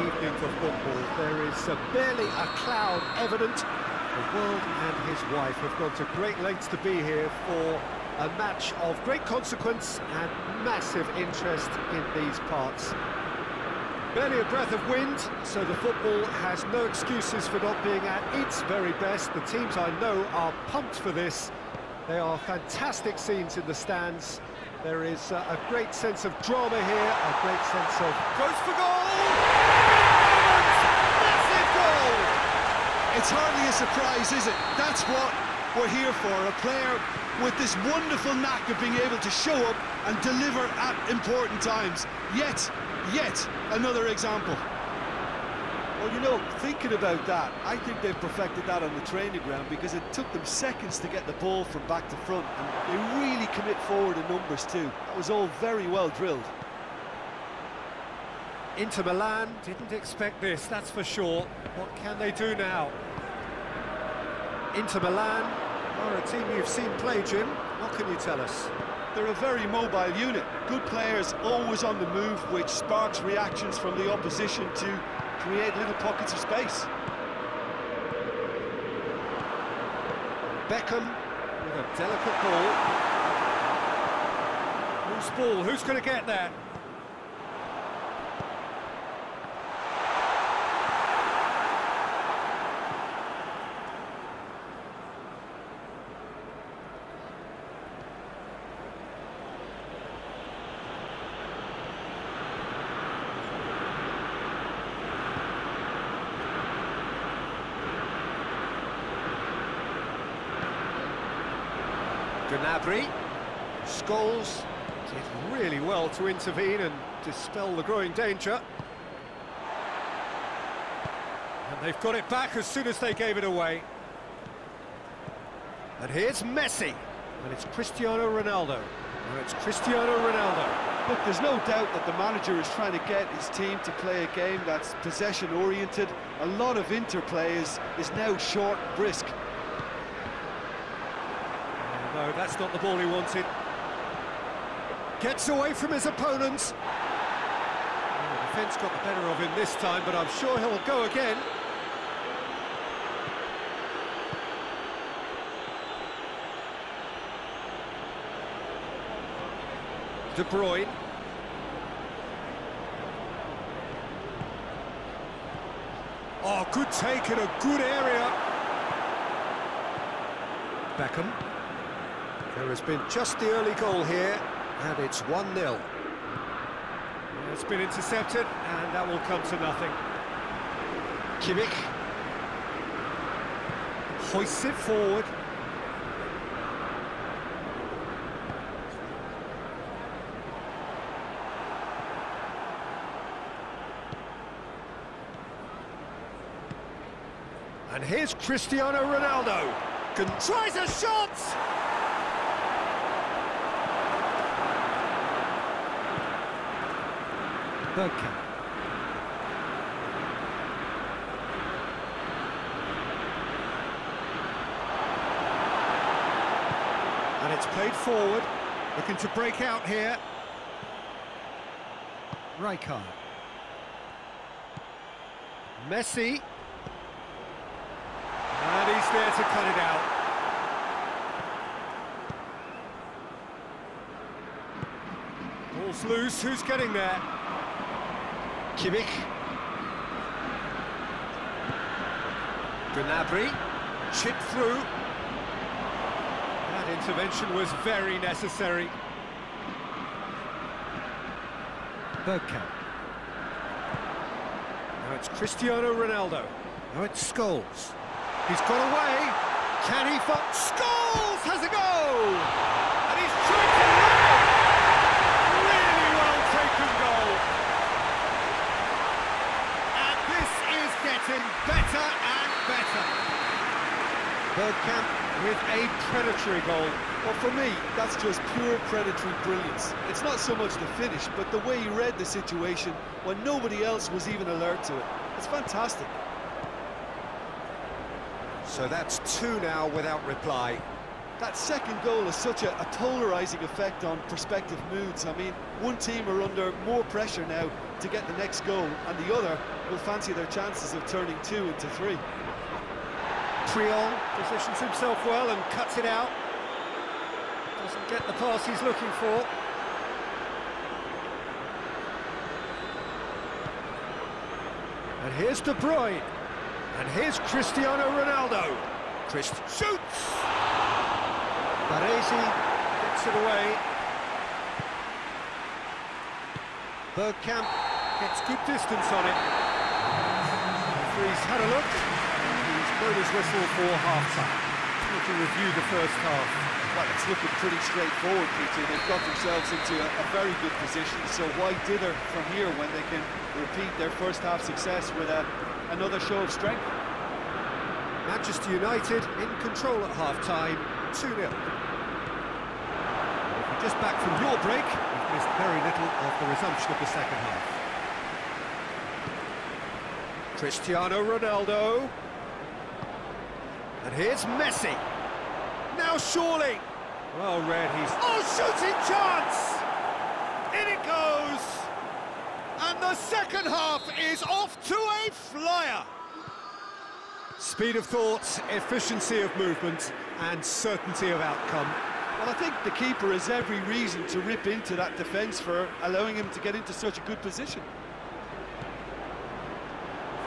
evening for football. There is uh, barely a cloud evident. The world and his wife have gone to great lengths to be here for a match of great consequence and massive interest in these parts. Barely a breath of wind, so the football has no excuses for not being at its very best. The teams I know are pumped for this. They are fantastic scenes in the stands. There is uh, a great sense of drama here, a great sense of... Goes for goal! Massive goal! It's hardly a surprise, is it? That's what we're here for, a player with this wonderful knack of being able to show up and deliver at important times. Yet, yet another example. Well, you know, thinking about that, I think they've perfected that on the training ground because it took them seconds to get the ball from back to front, and they really commit forward in numbers too. That was all very well drilled. Inter Milan didn't expect this, that's for sure. What can they do now? Inter Milan are a team you've seen play, Jim. What can you tell us? They're a very mobile unit. Good players, always on the move, which sparks reactions from the opposition to create little pockets of space. Beckham with a delicate ball. Whose ball? Who's going to get there? Gnabry. Scholes did really well to intervene and dispel the growing danger. And they've got it back as soon as they gave it away. And here's Messi. And it's Cristiano Ronaldo. And it's Cristiano Ronaldo. Look, there's no doubt that the manager is trying to get his team to play a game that's possession-oriented. A lot of interplay is, is now short, brisk. That's not the ball he wanted. Gets away from his opponents. Oh, the defence got the better of him this time, but I'm sure he'll go again. De Bruyne. Oh, good take in a good area. Beckham. There has been just the early goal here, and it's 1-0. It's been intercepted, and that will come to nothing. Kimmich. Hoists it forward. And here's Cristiano Ronaldo. Can tries a shot! Bergkamp. And it's played forward, looking to break out here. Rijkaard. Messi. And he's there to cut it out. Ball's loose, who's getting there? Kimmich. Gnabry, chipped through. That intervention was very necessary. Bergkamp. Now it's Cristiano Ronaldo. Now it's Scholes. He's got away. Can he. Scholes has a goal! And he's trying to run it! Really well taken goal. And this is getting better and better. Bergkamp with a predatory goal. Well, for me, that's just pure predatory brilliance. It's not so much the finish, but the way he read the situation when nobody else was even alert to it. It's fantastic. So that's two now without reply. That second goal has such a, a polarising effect on prospective moods. I mean, one team are under more pressure now to get the next goal, and the other will fancy their chances of turning two into three. Triol positions himself well and cuts it out. Doesn't get the pass he's looking for. And here's De Bruyne. And here's Cristiano Ronaldo. Christ shoots! Baresi gets it away. Bergkamp gets good distance on it. He's had a look. He's blown his whistle for half-time. Looking to review the first half. Well, it's looking pretty straightforward, Peter. They've got themselves into a, a very good position, so why dither from here when they can repeat their first half success with a, another show of strength? Manchester United in control at half-time, 2-0. Just back from your break, you've missed very little of the resumption of the second half. Cristiano Ronaldo. And here's Messi. Now surely. Well read, he's... Oh, shooting chance! In it goes! And the second half is off to a flyer! Speed of thought, efficiency of movement, and certainty of outcome. Well, I think the keeper has every reason to rip into that defence for allowing him to get into such a good position.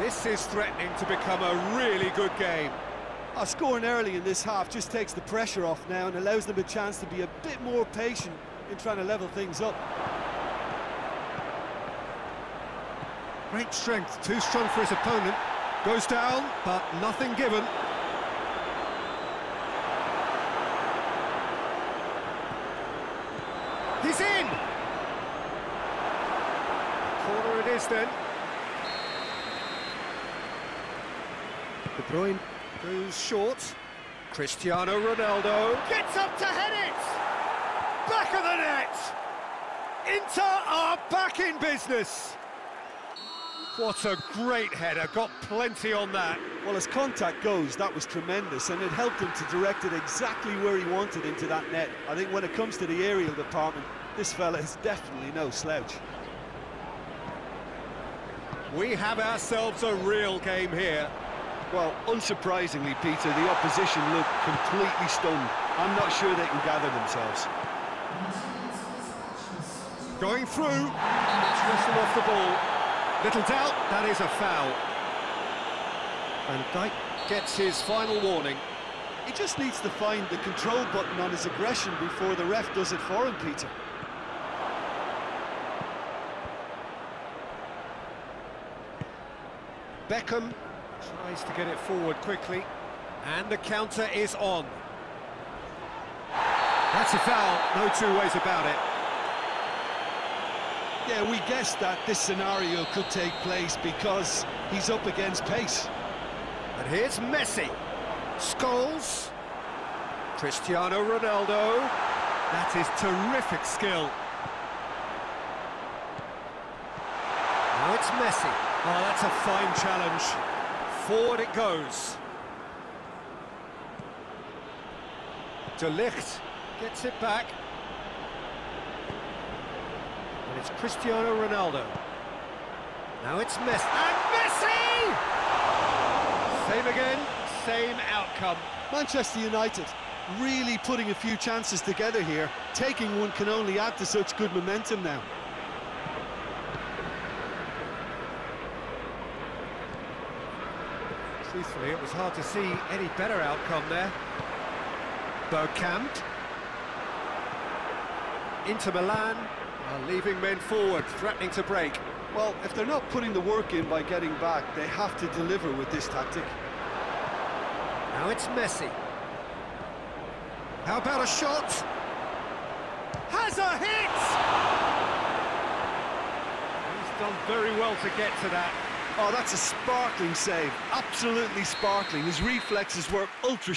This is threatening to become a really good game. Oh, scoring early in this half just takes the pressure off now and allows them a chance to be a bit more patient in trying to level things up. Great strength, too strong for his opponent. Goes down, but nothing given. He's in! Corner it is then. De Bruyne goes short. Cristiano Ronaldo gets up to head it! Back of the net! Inter are back in business! What a great header, got plenty on that. Well, as contact goes, that was tremendous, and it helped him to direct it exactly where he wanted into that net. I think when it comes to the aerial department, this fella is definitely no slouch. We have ourselves a real game here. Well, unsurprisingly, Peter, the opposition look completely stunned. I'm not sure they can gather themselves. Going through, whistle off the ball. Little doubt, that is a foul. Van Dijk gets his final warning. He just needs to find the control button on his aggression before the ref does it for him, Peter. Beckham tries to get it forward quickly. And the counter is on. That's a foul, no two ways about it. Yeah, we guessed that this scenario could take place because he's up against pace. And here's Messi. Scholes. Cristiano Ronaldo. That is terrific skill. Now it's Messi. Oh, that's a fine challenge. Forward it goes. De Ligt gets it back. And it's Cristiano Ronaldo. Now it's Messi. And Messi! Same again, same outcome. Manchester United really putting a few chances together here. Taking one can only add to such good momentum now. Truthfully, it was hard to see any better outcome there. Bergkamp. Inter Milan are leaving men forward, threatening to break. Well, if they're not putting the work in by getting back, they have to deliver with this tactic. Now it's Messi. How about a shot? Has a hit! He's done very well to get to that. Oh, that's a sparkling save. Absolutely sparkling. His reflexes were ultra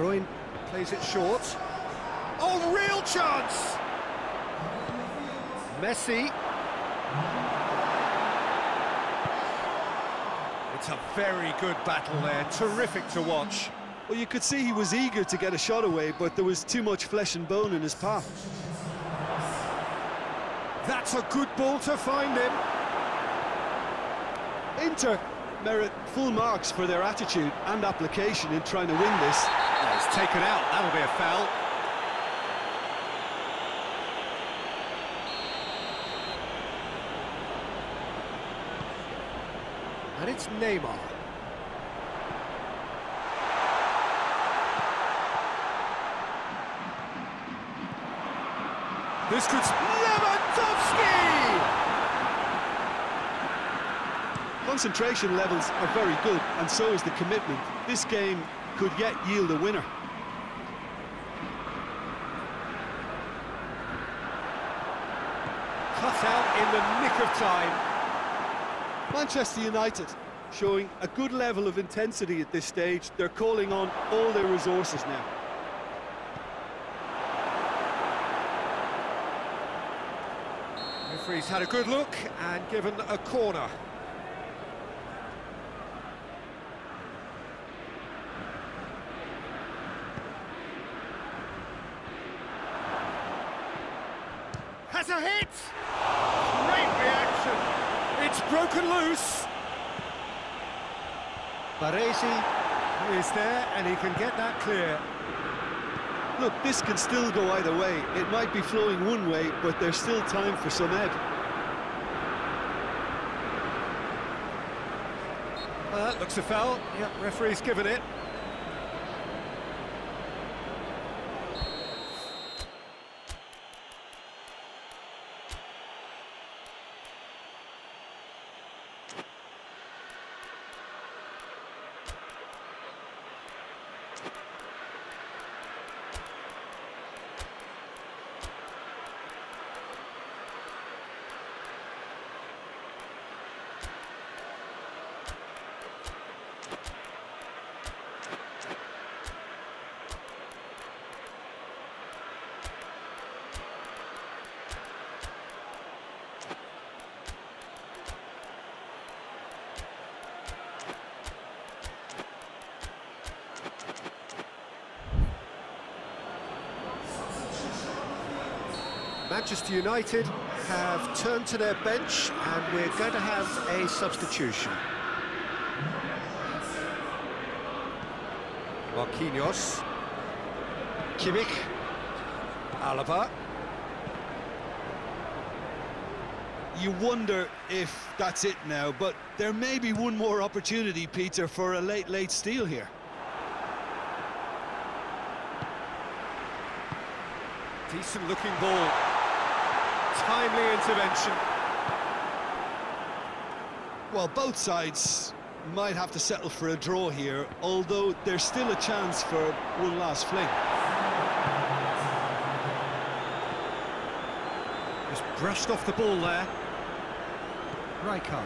Bruyne plays it short. Oh, real chance! Messi. It's a very good battle there, terrific to watch. Well, you could see he was eager to get a shot away, but there was too much flesh and bone in his path. That's a good ball to find him. Inter merit full marks for their attitude and application in trying to win this. Oh, taken out, that'll be a foul. And it's Neymar. This could... Lewandowski! Concentration levels are very good, and so is the commitment. This game could yet yield a winner. Cut out in the nick of time. Manchester United showing a good level of intensity at this stage. They're calling on all their resources now. Referee's had a good look and given a corner. Has a hit! Great reaction! It's broken loose! Baresi is there and he can get that clear. Look, this can still go either way. It might be flowing one way, but there's still time for some ebb. Uh, looks a foul. Yep, referee's given it. Manchester United have turned to their bench and we're going to have a substitution. Marquinhos, Kimmich, Alaba. You wonder if that's it now, but there may be one more opportunity, Peter, for a late, late steal here. Decent looking ball. Timely intervention. Well, both sides might have to settle for a draw here, although there's still a chance for one last fling. Just brushed off the ball there. Rijkaard.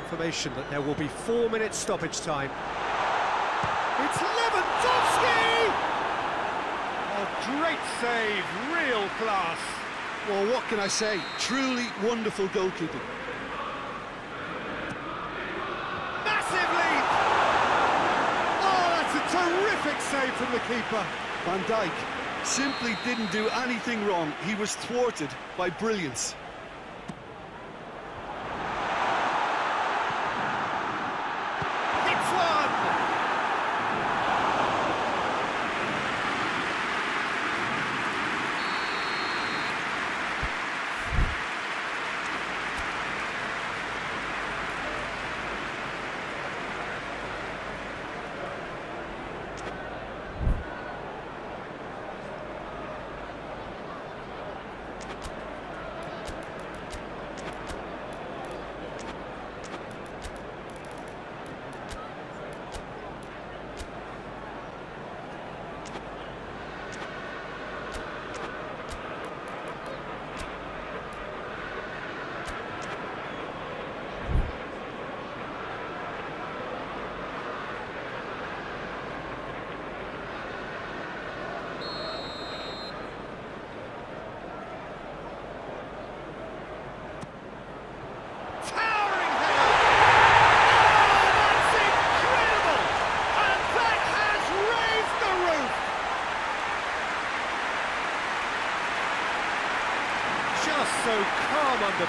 Confirmation that there will be four minutes stoppage time. It's Lewandowski! A great save, real class. Well, what can I say? Truly wonderful goalkeeping. Massive leap! Oh, that's a terrific save from the keeper. Van Dijk simply didn't do anything wrong. He was thwarted by brilliance.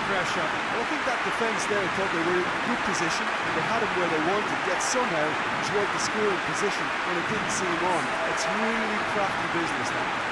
Pressure. Well, I think that defence there thought they were in good position and they had him where they wanted, yet somehow to score in position when it didn't seem on. It's really crafty business that.